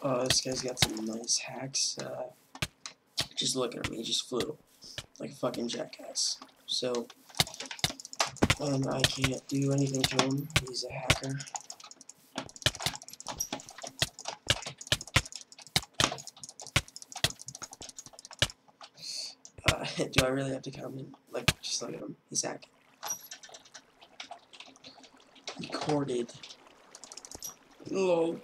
Oh, this guy's got some nice hacks. Uh, just look at him. He just flew like a fucking jackass. So, and I can't do anything to him. He's a hacker. Uh, do I really have to comment? Like, just look at him. He's hacking. Recorded. Lol.